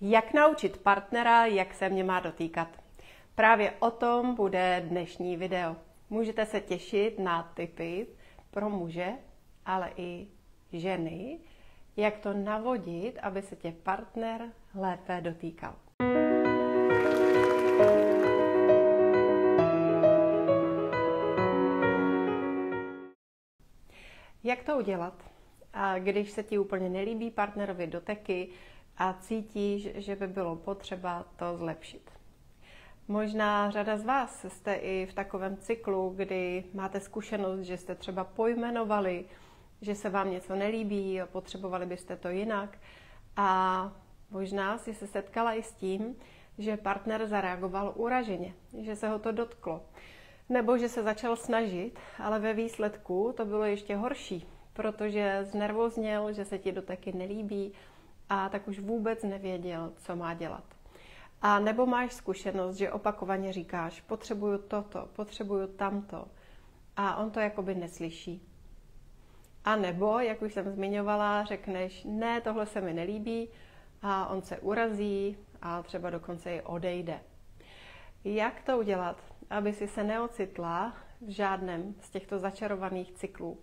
Jak naučit partnera, jak se mě má dotýkat? Právě o tom bude dnešní video. Můžete se těšit na tipy pro muže, ale i ženy, jak to navodit, aby se tě partner lépe dotýkal. Jak to udělat? A když se ti úplně nelíbí partnerovi doteky, a cítíš, že by bylo potřeba to zlepšit. Možná řada z vás jste i v takovém cyklu, kdy máte zkušenost, že jste třeba pojmenovali, že se vám něco nelíbí a potřebovali byste to jinak. A možná si se setkala i s tím, že partner zareagoval uraženě, že se ho to dotklo. Nebo že se začal snažit, ale ve výsledku to bylo ještě horší, protože znervozněl, že se ti doteky nelíbí, a tak už vůbec nevěděl, co má dělat. A nebo máš zkušenost, že opakovaně říkáš, potřebuju toto, potřebuju tamto a on to jakoby neslyší. A nebo, jak už jsem zmiňovala, řekneš, ne, tohle se mi nelíbí a on se urazí a třeba dokonce i odejde. Jak to udělat, aby si se neocitla v žádném z těchto začarovaných cyklů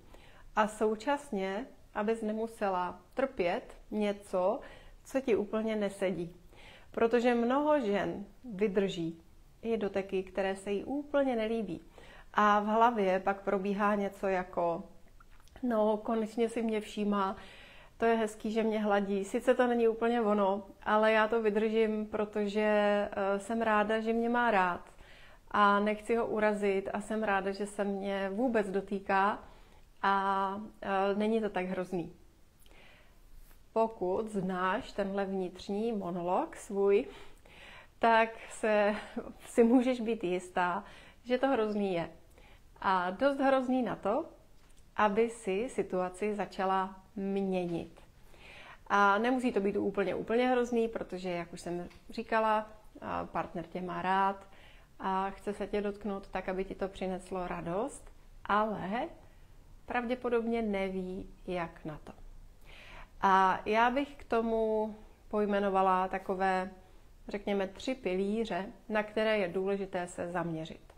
a současně abys nemusela trpět něco, co ti úplně nesedí. Protože mnoho žen vydrží i doteky, které se jí úplně nelíbí. A v hlavě pak probíhá něco jako, no konečně si mě všímá, to je hezký, že mě hladí. Sice to není úplně ono, ale já to vydržím, protože eh, jsem ráda, že mě má rád a nechci ho urazit a jsem ráda, že se mě vůbec dotýká a e, není to tak hrozný. Pokud znáš tenhle vnitřní monolog svůj, tak se, si můžeš být jistá, že to hrozný je. A dost hrozný na to, aby si situaci začala měnit. A nemusí to být úplně, úplně hrozný, protože, jak už jsem říkala, partner tě má rád a chce se tě dotknout tak, aby ti to přineslo radost, ale pravděpodobně neví, jak na to. A já bych k tomu pojmenovala takové, řekněme, tři pilíře, na které je důležité se zaměřit.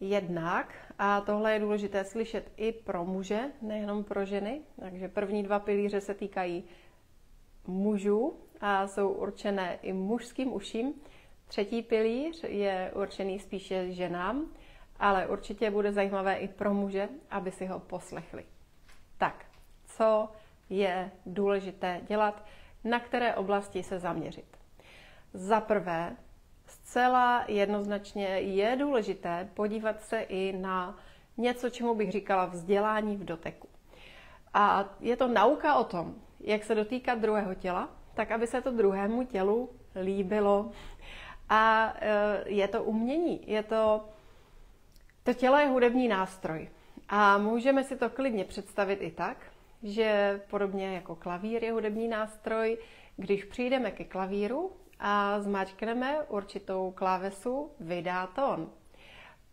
Jednak, a tohle je důležité slyšet i pro muže, nejenom pro ženy, takže první dva pilíře se týkají mužů a jsou určené i mužským uším. Třetí pilíř je určený spíše ženám ale určitě bude zajímavé i pro muže, aby si ho poslechli. Tak, co je důležité dělat, na které oblasti se zaměřit? Za prvé, zcela jednoznačně je důležité podívat se i na něco, čemu bych říkala vzdělání v doteku. A je to nauka o tom, jak se dotýkat druhého těla, tak aby se to druhému tělu líbilo. A e, je to umění, je to to tělo je hudební nástroj a můžeme si to klidně představit i tak, že podobně jako klavír je hudební nástroj, když přijdeme ke klavíru a zmáčkneme určitou klávesu, vydá tón.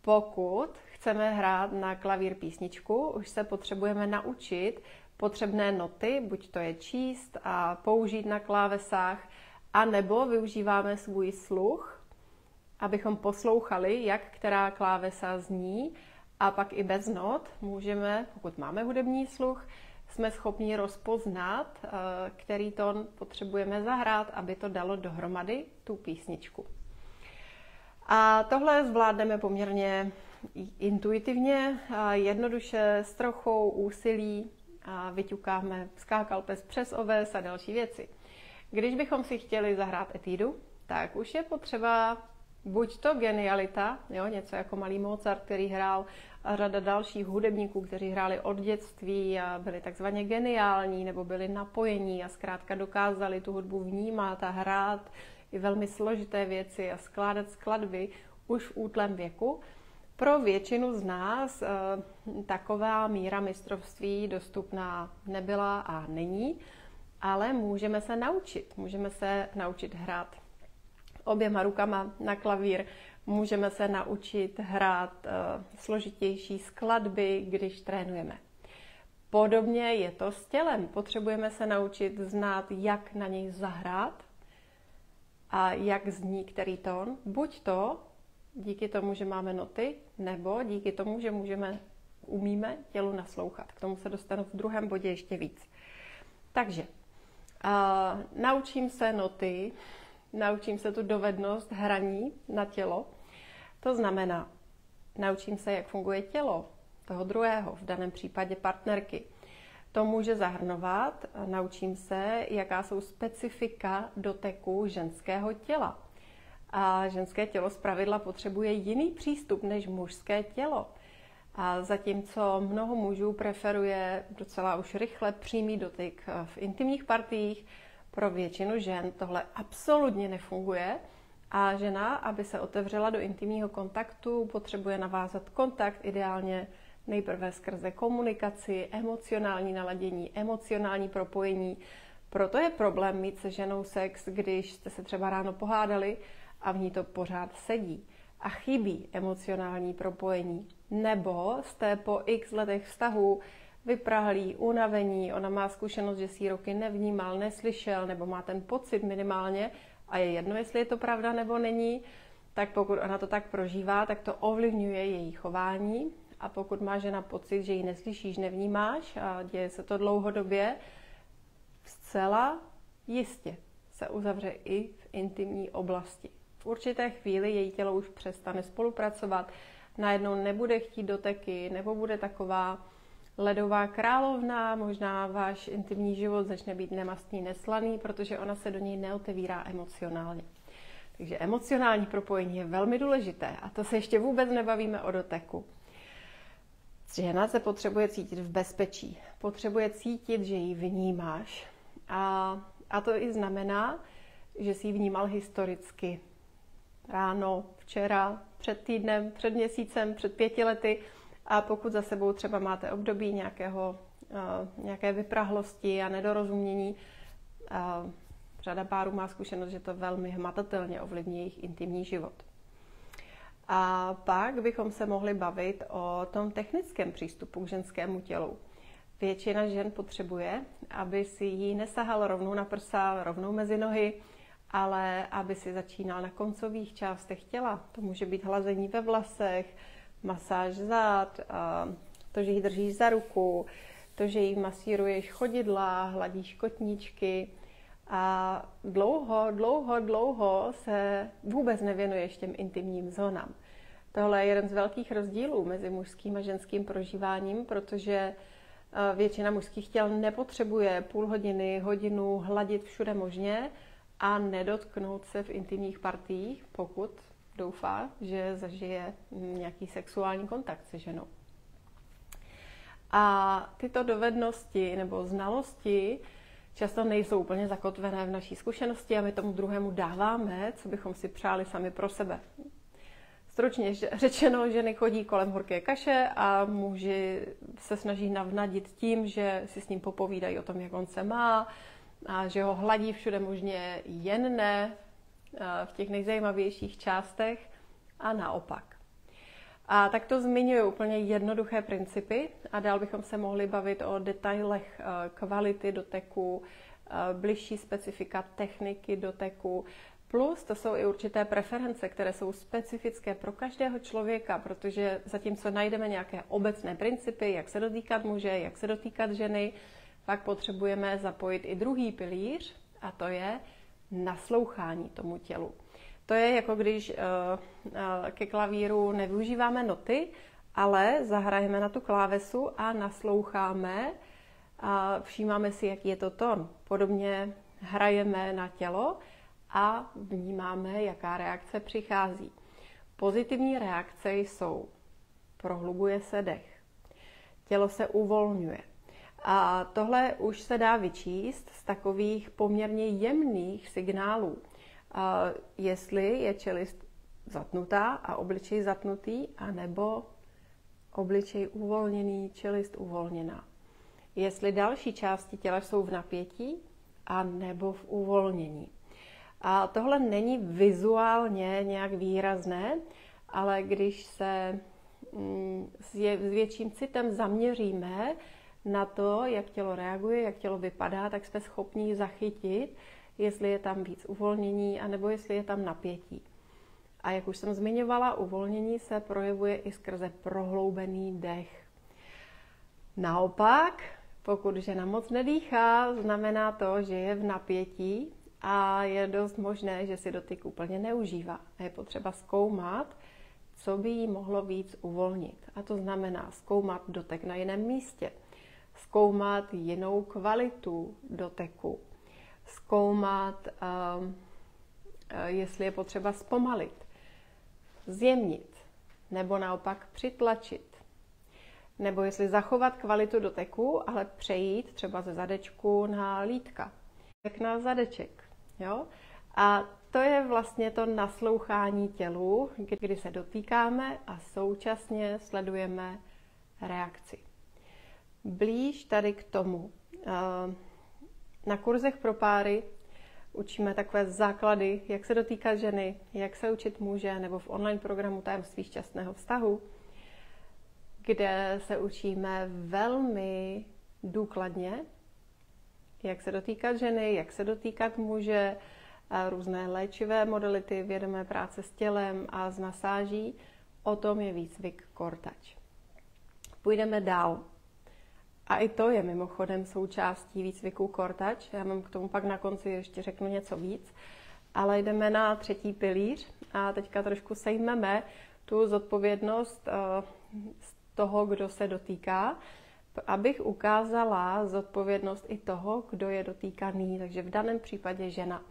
Pokud chceme hrát na klavír písničku, už se potřebujeme naučit potřebné noty, buď to je číst a použít na klávesách, a nebo využíváme svůj sluch abychom poslouchali, jak která klávesa zní a pak i bez not můžeme, pokud máme hudební sluch, jsme schopni rozpoznat, eh, který tón potřebujeme zahrát, aby to dalo dohromady tu písničku. A tohle zvládneme poměrně intuitivně, jednoduše s trochou úsilí a vyťukáme skákal pes přes oves a další věci. Když bychom si chtěli zahrát etídu, tak už je potřeba buď to genialita, jo, něco jako malý Mozart, který hrál a řada dalších hudebníků, kteří hráli od dětství a byli takzvaně geniální nebo byli napojení a zkrátka dokázali tu hudbu vnímat a hrát i velmi složité věci a skládat skladby už v útlém věku. Pro většinu z nás e, taková míra mistrovství dostupná nebyla a není, ale můžeme se naučit. Můžeme se naučit hrát oběma rukama na klavír. Můžeme se naučit hrát uh, složitější skladby, když trénujeme. Podobně je to s tělem. Potřebujeme se naučit znát, jak na něj zahrát, a jak zní který tón. Buď to díky tomu, že máme noty, nebo díky tomu, že můžeme, umíme tělu naslouchat. K tomu se dostanu v druhém bodě ještě víc. Takže uh, naučím se noty, naučím se tu dovednost hraní na tělo. To znamená, naučím se, jak funguje tělo toho druhého, v daném případě partnerky. To může zahrnovat, naučím se, jaká jsou specifika doteku ženského těla. A ženské tělo zpravidla potřebuje jiný přístup než mužské tělo. A zatímco mnoho mužů preferuje docela už rychle přímý dotyk v intimních partiích, pro většinu žen tohle absolutně nefunguje a žena, aby se otevřela do intimního kontaktu, potřebuje navázat kontakt ideálně nejprve skrze komunikaci, emocionální naladění, emocionální propojení. Proto je problém mít se ženou sex, když jste se třeba ráno pohádali a v ní to pořád sedí a chybí emocionální propojení. Nebo jste po x letech vztahu vyprahlí, unavení, ona má zkušenost, že si roky nevnímal, neslyšel, nebo má ten pocit minimálně a je jedno, jestli je to pravda nebo není, tak pokud ona to tak prožívá, tak to ovlivňuje její chování a pokud má žena pocit, že ji neslyšíš, nevnímáš a děje se to dlouhodobě, zcela jistě se uzavře i v intimní oblasti. V určité chvíli její tělo už přestane spolupracovat, najednou nebude chtít doteky, nebo bude taková ledová královna, možná váš intimní život začne být nemastný, neslaný, protože ona se do něj neotevírá emocionálně. Takže emocionální propojení je velmi důležité a to se ještě vůbec nebavíme o doteku. Žena se potřebuje cítit v bezpečí, potřebuje cítit, že ji vnímáš. A, a to i znamená, že si ji vnímal historicky. Ráno, včera, před týdnem, před měsícem, před pěti lety. A pokud za sebou třeba máte období nějakého, uh, nějaké vyprahlosti a nedorozumění, uh, řada párů má zkušenost, že to velmi hmatatelně ovlivní jejich intimní život. A pak bychom se mohli bavit o tom technickém přístupu k ženskému tělu. Většina žen potřebuje, aby si jí nesahal rovnou na prsa, rovnou mezi nohy, ale aby si začínal na koncových částech těla. To může být hlazení ve vlasech, masáž zad, to, že ji držíš za ruku, to, že jí masíruješ chodidla, hladíš kotníčky, a dlouho, dlouho, dlouho se vůbec nevěnuješ těm intimním zónám. Tohle je jeden z velkých rozdílů mezi mužským a ženským prožíváním, protože většina mužských těl nepotřebuje půl hodiny, hodinu hladit všude možně a nedotknout se v intimních partiích, pokud doufá, že zažije nějaký sexuální kontakt se ženou. A tyto dovednosti nebo znalosti často nejsou úplně zakotvené v naší zkušenosti a my tomu druhému dáváme, co bychom si přáli sami pro sebe. Stručně řečeno, ženy chodí kolem horké kaše a muži se snaží navnadit tím, že si s ním popovídají o tom, jak on se má a že ho hladí všude možně jen ne v těch nejzajímavějších částech a naopak. A tak to zmiňuji úplně jednoduché principy a dál bychom se mohli bavit o detailech eh, kvality doteku, eh, bližší specifika techniky doteku, Plus to jsou i určité preference, které jsou specifické pro každého člověka, protože zatímco najdeme nějaké obecné principy, jak se dotýkat muže, jak se dotýkat ženy, pak potřebujeme zapojit i druhý pilíř, a to je naslouchání tomu tělu. To je jako když uh, uh, ke klavíru nevyužíváme noty, ale zahrajeme na tu klávesu a nasloucháme a všímáme si, jaký je to tón. Podobně hrajeme na tělo a vnímáme, jaká reakce přichází. Pozitivní reakce jsou prohlubuje se dech, tělo se uvolňuje. A tohle už se dá vyčíst z takových poměrně jemných signálů jestli je čelist zatnutá a obličej zatnutý, anebo obličej uvolněný, čelist uvolněná. Jestli další části těla jsou v napětí, a nebo v uvolnění. A tohle není vizuálně nějak výrazné, ale když se mm, s větším citem zaměříme na to, jak tělo reaguje, jak tělo vypadá, tak jsme schopni zachytit, jestli je tam víc uvolnění, anebo jestli je tam napětí. A jak už jsem zmiňovala, uvolnění se projevuje i skrze prohloubený dech. Naopak, pokud žena moc nedýchá, znamená to, že je v napětí a je dost možné, že si dotyk úplně neužívá. A je potřeba zkoumat, co by jí mohlo víc uvolnit. A to znamená zkoumat dotek na jiném místě, zkoumat jinou kvalitu doteku, zkoumat, uh, jestli je potřeba zpomalit, zjemnit nebo naopak přitlačit. Nebo jestli zachovat kvalitu doteku, ale přejít třeba ze zadečku na lítka, tak na zadeček. Jo? A to je vlastně to naslouchání tělu, kdy se dotýkáme a současně sledujeme reakci. Blíž tady k tomu. Eh, na kurzech pro páry učíme takové základy, jak se dotýkat ženy, jak se učit muže, nebo v online programu Tajemství šťastného vztahu, kde se učíme velmi důkladně, jak se dotýkat ženy, jak se dotýkat muže, různé léčivé modality, vědomé práce s tělem a z masáží. O tom je výcvik Kortač. Půjdeme dál. A i to je mimochodem součástí výcviku Kortač. Já vám k tomu pak na konci ještě řeknu něco víc. Ale jdeme na třetí pilíř a teďka trošku sejmeme tu zodpovědnost eh, z toho, kdo se dotýká, abych ukázala zodpovědnost i toho, kdo je dotýkaný, takže v daném případě žena.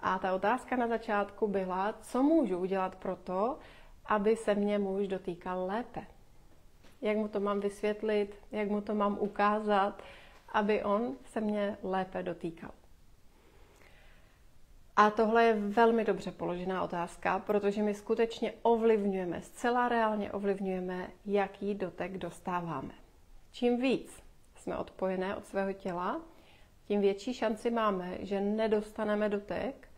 A ta otázka na začátku byla, co můžu udělat pro to, aby se mě muž dotýkal lépe. Jak mu to mám vysvětlit, jak mu to mám ukázat, aby on se mě lépe dotýkal. A tohle je velmi dobře položená otázka, protože my skutečně ovlivňujeme, zcela reálně ovlivňujeme, jaký dotek dostáváme. Čím víc jsme odpojené od svého těla, tím větší šanci máme, že nedostaneme dotek,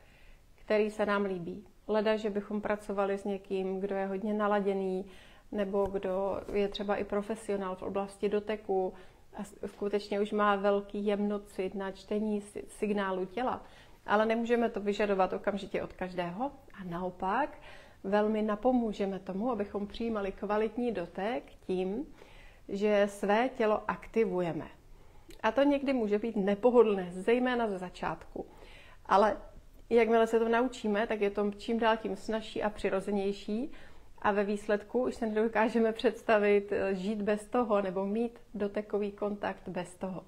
který se nám líbí. Leda, že bychom pracovali s někým, kdo je hodně naladěný, nebo kdo je třeba i profesionál v oblasti doteku a skutečně už má velký jemnocit na čtení signálu těla. Ale nemůžeme to vyžadovat okamžitě od každého a naopak velmi napomůžeme tomu, abychom přijímali kvalitní dotek tím, že své tělo aktivujeme. A to někdy může být nepohodlné, zejména ze začátku. Ale jakmile se to naučíme, tak je to čím dál tím snažší a přirozenější a ve výsledku už se nedokážeme představit eh, žít bez toho nebo mít dotekový kontakt bez toho.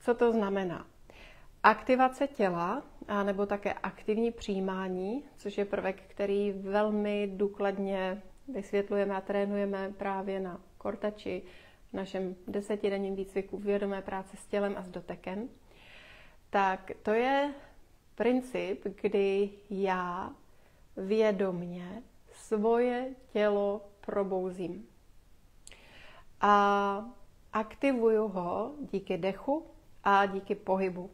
Co to znamená? Aktivace těla, nebo také aktivní přijímání, což je prvek, který velmi důkladně vysvětlujeme a trénujeme právě na kortači, v našem desetidenním výcviku vědomé práce s tělem a s dotekem, tak to je princip, kdy já vědomně svoje tělo probouzím. A aktivuju ho díky dechu a díky pohybu.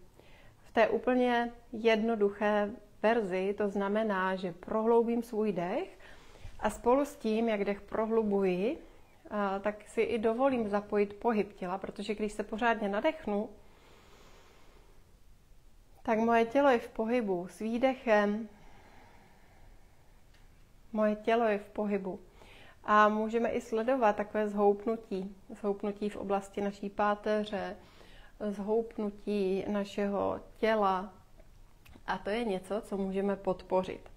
V té úplně jednoduché verzi to znamená, že prohloubím svůj dech a spolu s tím, jak dech prohlubuji, tak si i dovolím zapojit pohyb těla, protože když se pořádně nadechnu, tak moje tělo je v pohybu s výdechem. Moje tělo je v pohybu. A můžeme i sledovat takové zhoupnutí. Zhoupnutí v oblasti naší páteře, zhoupnutí našeho těla. A to je něco, co můžeme podpořit.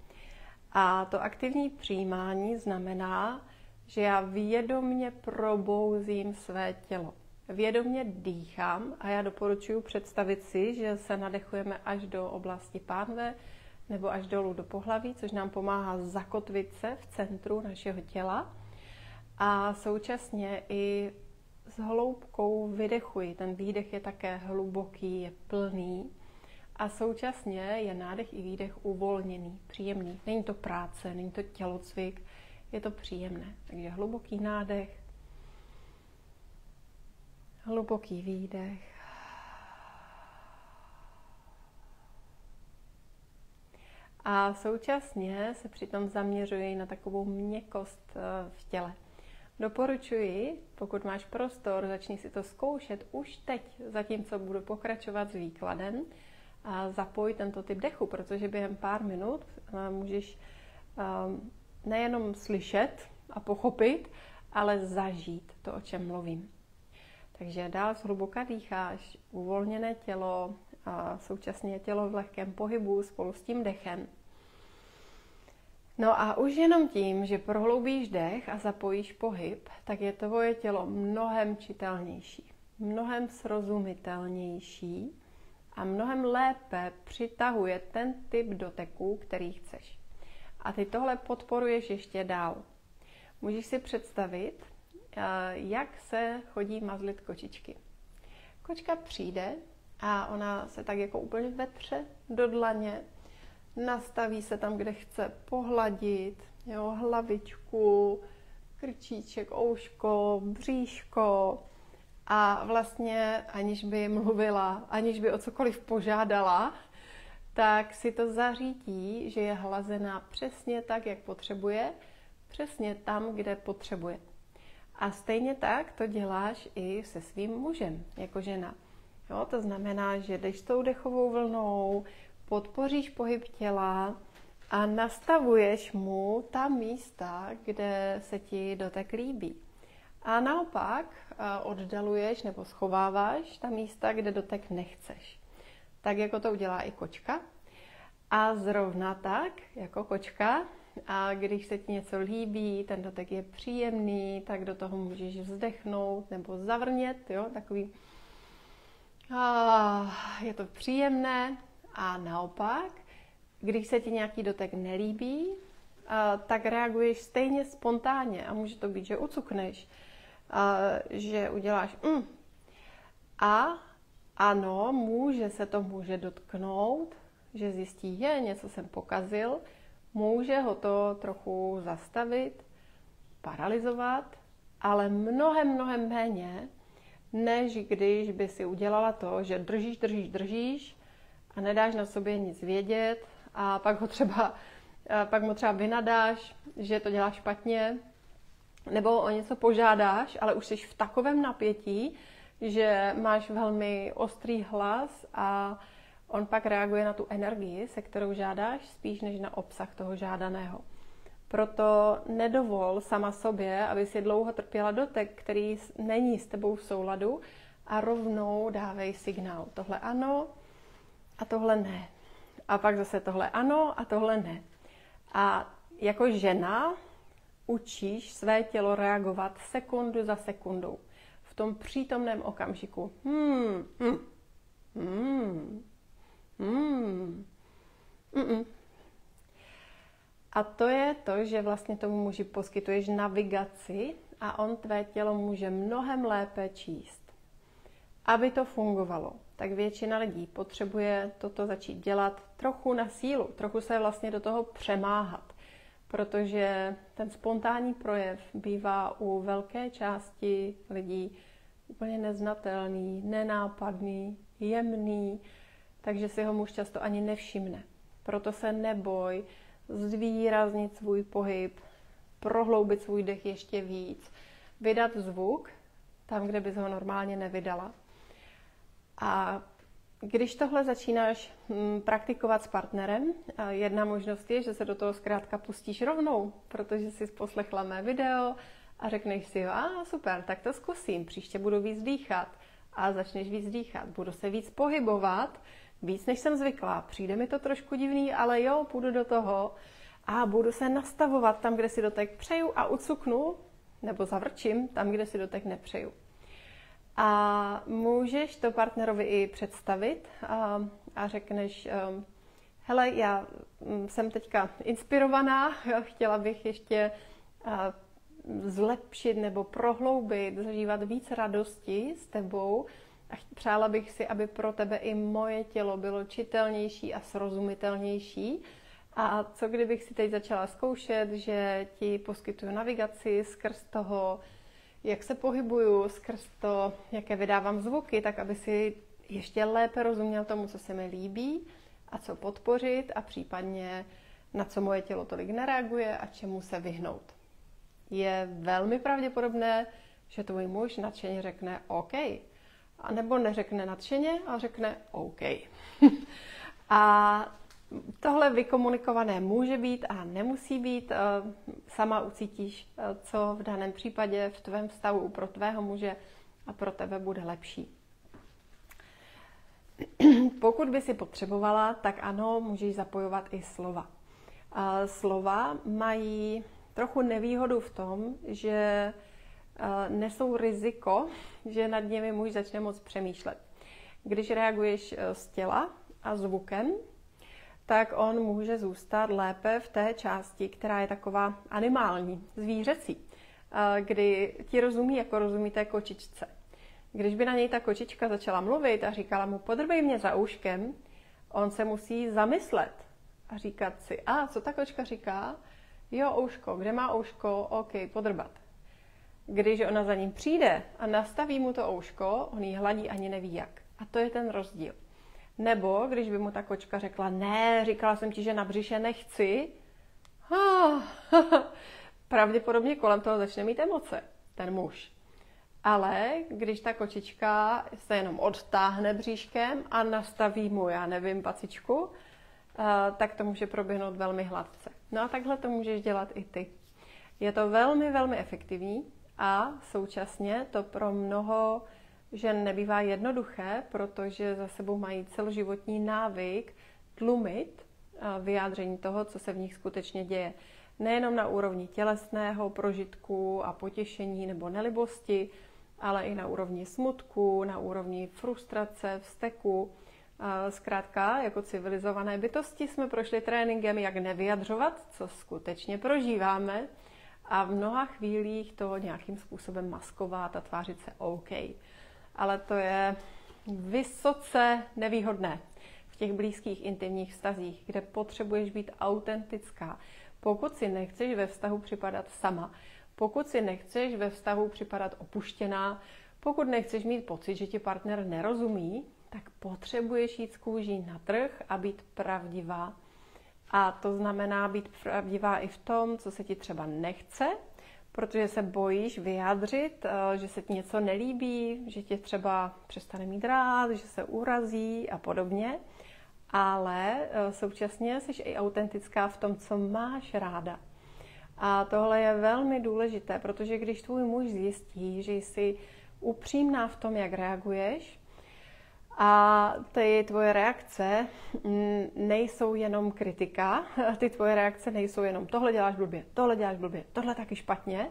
A to aktivní přijímání znamená, že já vědomně probouzím své tělo vědomě dýchám a já doporučuji představit si, že se nadechujeme až do oblasti pánve nebo až dolů do pohlaví, což nám pomáhá zakotvit se v centru našeho těla. A současně i s hloubkou vydechuji. Ten výdech je také hluboký, je plný. A současně je nádech i výdech uvolněný, příjemný. Není to práce, není to tělocvik, je to příjemné. Takže hluboký nádech, Hluboký výdech. A současně se přitom zaměřuji na takovou měkkost eh, v těle. Doporučuji, pokud máš prostor, začni si to zkoušet už teď, zatímco budu pokračovat s výkladem. zapoj tento typ dechu, protože během pár minut můžeš nejenom slyšet a pochopit, ale zažít to, o čem mluvím. Takže dál zhluboka dýcháš, uvolněné tělo, a současně tělo v lehkém pohybu spolu s tím dechem. No a už jenom tím, že prohloubíš dech a zapojíš pohyb, tak je tvoje tělo mnohem čitelnější, mnohem srozumitelnější a mnohem lépe přitahuje ten typ doteků, který chceš. A ty tohle podporuješ ještě dál. Můžeš si představit, eh, jak se chodí mazlit kočičky. Kočka přijde a ona se tak jako úplně vetře do dlaně, nastaví se tam, kde chce pohladit, jo, hlavičku, krčíček, ouško, bříško a vlastně aniž by mluvila, aniž by o cokoliv požádala, tak si to zařídí, že je hlazená přesně tak, jak potřebuje, přesně tam, kde potřebuje. A stejně tak to děláš i se svým mužem, jako žena. Jo, to znamená, že jdeš s tou dechovou vlnou, podpoříš pohyb těla a nastavuješ mu ta místa, kde se ti dotek líbí. A naopak oddaluješ nebo schováváš ta místa, kde dotek nechceš. Tak jako to udělá i kočka. A zrovna tak, jako kočka, a když se ti něco líbí, ten dotek je příjemný, tak do toho můžeš vzdechnout nebo zavrnět, jo, takový je to příjemné. A naopak, když se ti nějaký dotek nelíbí, tak reaguješ stejně spontánně. A může to být, že ucukneš, že uděláš mm. A ano, může se to může dotknout, že zjistí, je, něco jsem pokazil, může ho to trochu zastavit, paralizovat, ale mnohem, mnohem méně, než když by si udělala to, že držíš, držíš, držíš a nedáš na sobě nic vědět a pak ho třeba, pak mu třeba vynadáš, že to dělá špatně, nebo o něco požádáš, ale už jsi v takovém napětí, že máš velmi ostrý hlas a on pak reaguje na tu energii, se kterou žádáš, spíš než na obsah toho žádaného. Proto nedovol sama sobě, aby si dlouho trpěla dotek, který není s tebou v souladu a rovnou dávej signál. Tohle ano a tohle ne. A pak zase tohle ano a tohle ne. A jako žena učíš své tělo reagovat sekundu za sekundou. V tom přítomném okamžiku. Hmm, hmm, hmm, hmm, mm, a to je to, že vlastně tomu muži poskytuješ navigaci a on tvé tělo může mnohem lépe číst. Aby to fungovalo, tak většina lidí potřebuje toto začít dělat trochu na sílu, trochu se vlastně do toho přemáhat, protože ten spontánní projev bývá u velké části lidí úplně neznatelný, nenápadný, jemný, takže si ho muž často ani nevšimne. Proto se neboj, zvýraznit svůj pohyb, prohloubit svůj dech ještě víc, vydat zvuk tam, kde bys ho normálně nevydala. A když tohle začínáš hm, praktikovat s partnerem, jedna možnost je, že se do toho zkrátka pustíš rovnou, protože jsi poslechla mé video a řekneš si, a super, tak to zkusím, příště budu víc dýchat a začneš víc dýchat, budu se víc pohybovat, víc než jsem zvyklá. Přijde mi to trošku divný, ale jo, půjdu do toho a budu se nastavovat tam, kde si dotek přeju a ucuknu nebo zavrčím tam, kde si dotek nepřeju. A můžeš to partnerovi i představit a, a řekneš, um, hele, já mm, jsem teďka inspirovaná, chtěla bych ještě zlepšit nebo prohloubit, zažívat víc radosti s tebou a přála bych si, aby pro tebe i moje tělo bylo čitelnější a srozumitelnější. A co kdybych si teď začala zkoušet, že ti poskytuju navigaci skrz toho, jak se pohybuju, skrz to, jaké vydávám zvuky, tak aby si ještě lépe rozuměl tomu, co se mi líbí a co podpořit a případně na co moje tělo tolik nereaguje a čemu se vyhnout. Je velmi pravděpodobné, že tvůj muž nadšeně řekne OK, a nebo neřekne nadšeně a řekne OK. A tohle vykomunikované může být a nemusí být. Eh, sama ucítíš, eh, co v daném případě v tvém vztahu pro tvého muže a pro tebe bude lepší. Pokud by si potřebovala, tak ano, můžeš zapojovat i slova. Slova mají trochu nevýhodu v tom, že nesou riziko, že nad nimi muž začne moc přemýšlet. Když reaguješ z těla a zvukem, tak on může zůstat lépe v té části, která je taková animální, zvířecí, kdy ti rozumí, jako rozumí té kočičce. Když by na něj ta kočička začala mluvit a říkala mu, podrbej mě za úškem, on se musí zamyslet a říkat si, a co ta kočka říká? Jo, ouško, kde má ouško? OK, podrbat. Když ona za ním přijde a nastaví mu to ouško, on jí hladí ani neví jak. A to je ten rozdíl. Nebo když by mu ta kočka řekla, ne, říkala jsem ti, že na břiše nechci, pravděpodobně kolem toho začne mít emoce, ten muž. Ale když ta kočička se jenom odtáhne bříškem a nastaví mu, já nevím, pacičku, eh, tak to může proběhnout velmi hladce. No a takhle to můžeš dělat i ty. Je to velmi, velmi efektivní a současně to pro mnoho že nebývá jednoduché, protože za sebou mají celoživotní návyk tlumit vyjádření toho, co se v nich skutečně děje. Nejenom na úrovni tělesného prožitku a potěšení nebo nelibosti, ale i na úrovni smutku, na úrovni frustrace, vzteku. Zkrátka, jako civilizované bytosti jsme prošli tréninkem, jak nevyjadřovat, co skutečně prožíváme a v mnoha chvílích to nějakým způsobem maskovat a tvářit se OK ale to je vysoce nevýhodné v těch blízkých intimních vztazích, kde potřebuješ být autentická. Pokud si nechceš ve vztahu připadat sama, pokud si nechceš ve vztahu připadat opuštěná, pokud nechceš mít pocit, že ti partner nerozumí, tak potřebuješ jít z kůží na trh a být pravdivá. A to znamená být pravdivá i v tom, co se ti třeba nechce, protože se bojíš vyjádřit, eh, že se ti něco nelíbí, že tě třeba přestane mít rád, že se urazí a podobně. Ale eh, současně jsi i autentická v tom, co máš ráda. A tohle je velmi důležité, protože když tvůj muž zjistí, že jsi upřímná v tom, jak reaguješ, a ty tvoje reakce nejsou jenom kritika, ty tvoje reakce nejsou jenom tohle děláš blbě, tohle děláš blbě, tohle taky špatně,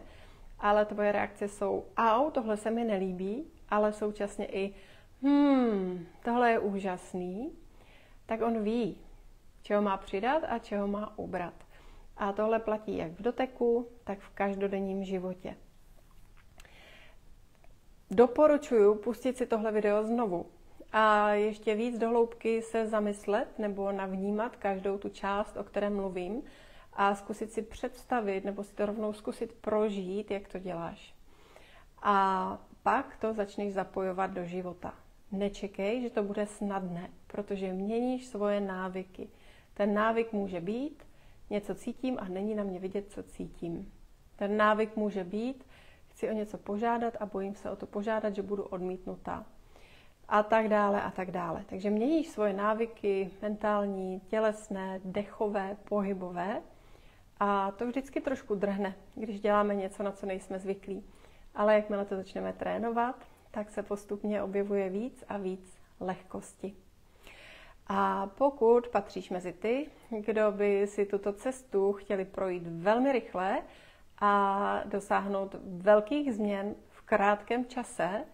ale tvoje reakce jsou au, tohle se mi nelíbí, ale současně i hmm, tohle je úžasný, tak on ví, čeho má přidat a čeho má ubrat. A tohle platí jak v doteku, tak v každodenním životě. Doporučuji pustit si tohle video znovu, a ještě víc dohloubky se zamyslet nebo navnímat každou tu část, o které mluvím a zkusit si představit nebo si to rovnou zkusit prožít, jak to děláš. A pak to začneš zapojovat do života. Nečekej, že to bude snadné, protože měníš svoje návyky. Ten návyk může být, něco cítím a není na mě vidět, co cítím. Ten návyk může být, chci o něco požádat a bojím se o to požádat, že budu odmítnutá a tak dále a tak dále. Takže měníš svoje návyky mentální, tělesné, dechové, pohybové a to vždycky trošku drhne, když děláme něco, na co nejsme zvyklí. Ale jakmile to začneme trénovat, tak se postupně objevuje víc a víc lehkosti. A pokud patříš mezi ty, kdo by si tuto cestu chtěli projít velmi rychle a dosáhnout velkých změn v krátkém čase,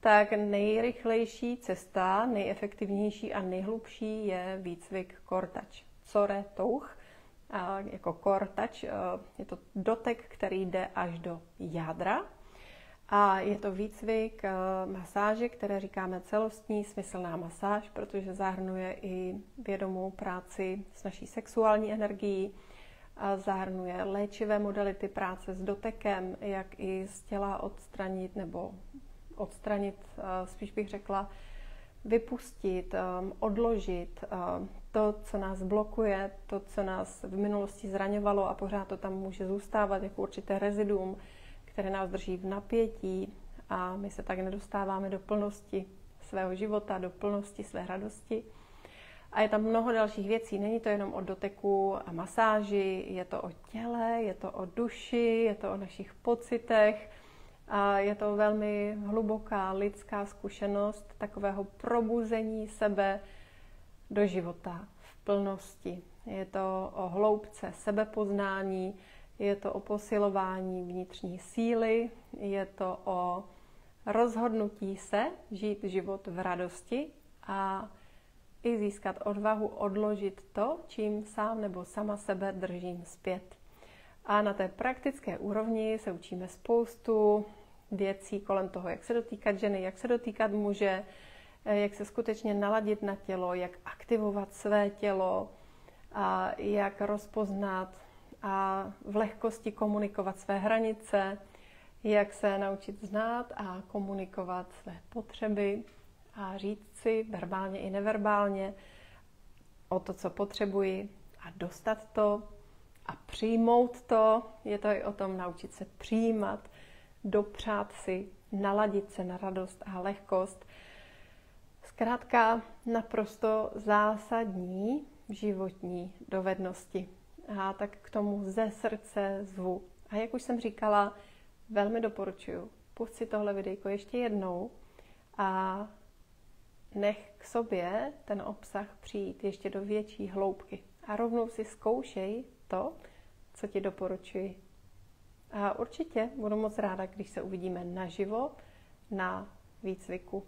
tak nejrychlejší cesta, nejefektivnější a nejhlubší je výcvik kortač. Core touch, jako kortač, e, je to dotek, který jde až do jádra. A je to výcvik e, masáže, které říkáme celostní smyslná masáž, protože zahrnuje i vědomou práci s naší sexuální energií, zahrnuje léčivé modality práce s dotekem, jak i z těla odstranit nebo odstranit, eh, spíš bych řekla, vypustit, eh, odložit eh, to, co nás blokuje, to, co nás v minulosti zraňovalo a pořád to tam může zůstávat jako určité reziduum, které nás drží v napětí a my se tak nedostáváme do plnosti svého života, do plnosti své radosti. A je tam mnoho dalších věcí. Není to jenom o doteku a masáži, je to o těle, je to o duši, je to o našich pocitech. A je to velmi hluboká lidská zkušenost takového probuzení sebe do života v plnosti. Je to o hloubce sebepoznání, je to o posilování vnitřní síly, je to o rozhodnutí se žít život v radosti a i získat odvahu odložit to, čím sám nebo sama sebe držím zpět. A na té praktické úrovni se učíme spoustu věcí kolem toho, jak se dotýkat ženy, jak se dotýkat muže, jak se skutečně naladit na tělo, jak aktivovat své tělo, a jak rozpoznat a v lehkosti komunikovat své hranice, jak se naučit znát a komunikovat své potřeby a říct si verbálně i neverbálně o to, co potřebuji a dostat to a přijmout to. Je to i o tom naučit se přijímat, dopřát si, naladit se na radost a lehkost. Zkrátka naprosto zásadní životní dovednosti. A tak k tomu ze srdce zvu. A jak už jsem říkala, velmi doporučuji, pusť si tohle videjko ještě jednou a nech k sobě ten obsah přijít ještě do větší hloubky. A rovnou si zkoušej to, co ti doporučuji. A určitě budu moc ráda, když se uvidíme naživo na výcviku